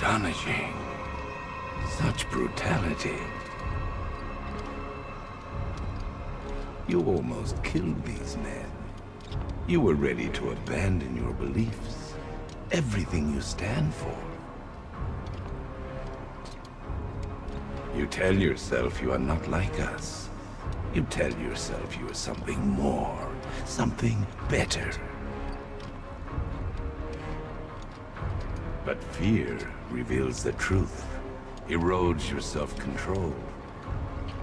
Astonishing. Such brutality. You almost killed these men. You were ready to abandon your beliefs. Everything you stand for. You tell yourself you are not like us. You tell yourself you are something more, something better. But fear reveals the truth, erodes your self-control.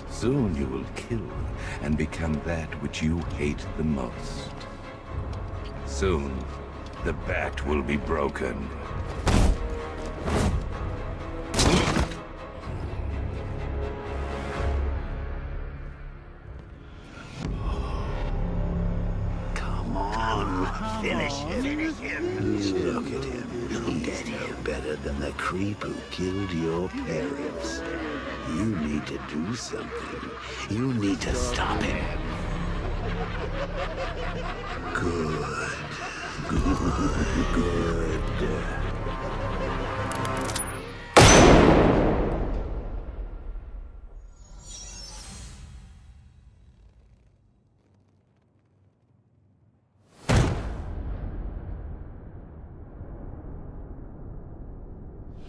Soon you will kill and become that which you hate the most. Soon, the bat will be broken. Come on, finish him. Finish him. Look at him. Him. Better than the creep who killed your parents. You need to do something. You need to stop him. Good. Good. Good.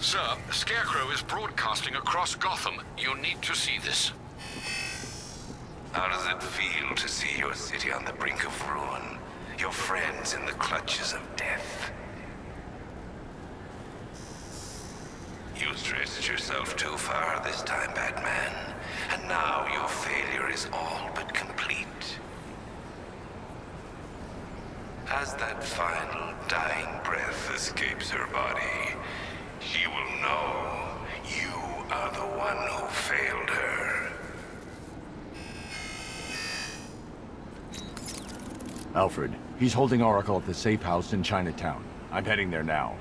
Sir, Scarecrow is broadcasting across Gotham. You need to see this. How does it feel to see your city on the brink of ruin? Your friends in the clutches of death? You stretched yourself too far this time, Batman. And now your failure is all but complete. As that final dying breath escapes her body, she will know you are the one who failed her. Alfred, he's holding Oracle at the safe house in Chinatown. I'm heading there now.